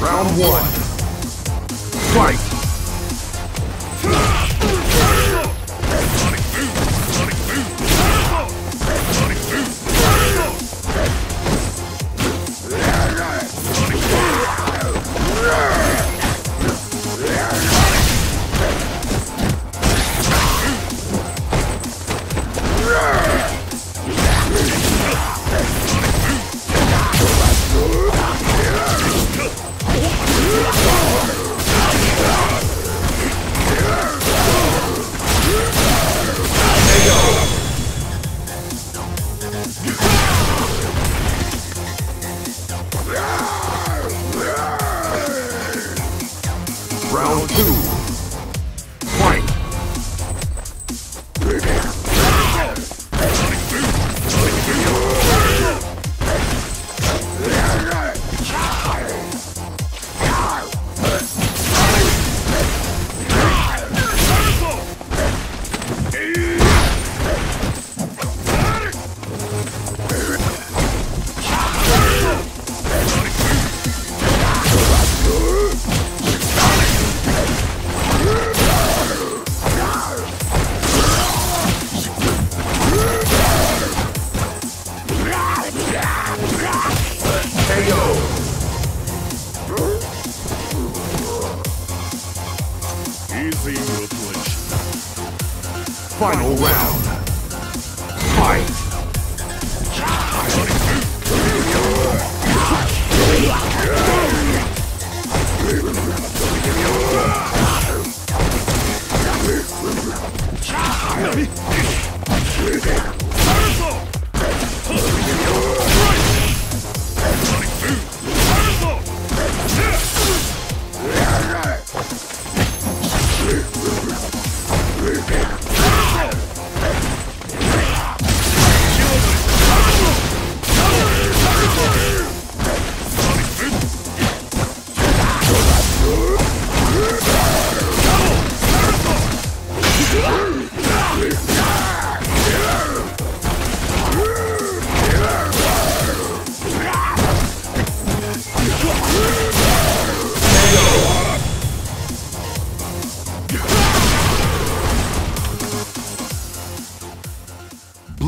Round one. Fight! Final round. Fight.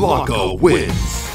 Blanco wins.